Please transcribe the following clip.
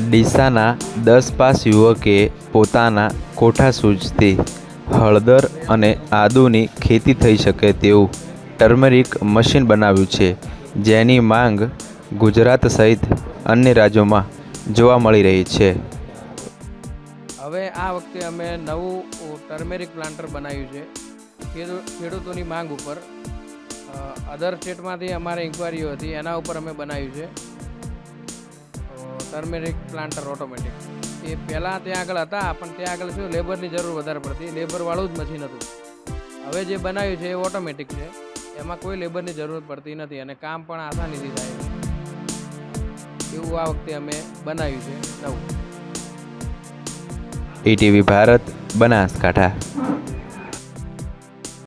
ડીસાના દસ પાસ યુવકે પોતાના કોઠા સૂજથી હળદર અને આદુની ખેતી થઈ શકે તેવું ટર્મરિક મશીન બનાવ્યું છે, જેની માંગ ગુજરાત સહિત અન્ય રાજ્યોમાં જોવા મળી રહી છે. હવે આ વખતે અમે નવું ટર્મેરિક પ્લાન્ટર બનાવ્યું છે. ખેડૂતોની માંગ ઉપર અધર સ્ટેટમાંથી અમારે ઇન્ક્વાયરીઓ હતી, એના ઉપર અમે બનાવ્યું છે. ટર્મેરિક પ્લાન્ટર ઓટોમેટિક એ પહેલાં ત્યાં આગળ હતા, પણ ત્યાં આગળ શું લેબરની જરૂર વધારે પડતી. લેબરવાળું જ મશીન હતું. હવે જે બનાવ્યું છે એ ઓટોમેટિક છે. એમાં કોઈ લેબરની જરૂર પડતી નથી અને કામ પણ આસાનીથી થાય. એવું આ વખતે અમે બનાવ્યું છે નવું. ઈટીવી ભારત, બનાસકાંઠા.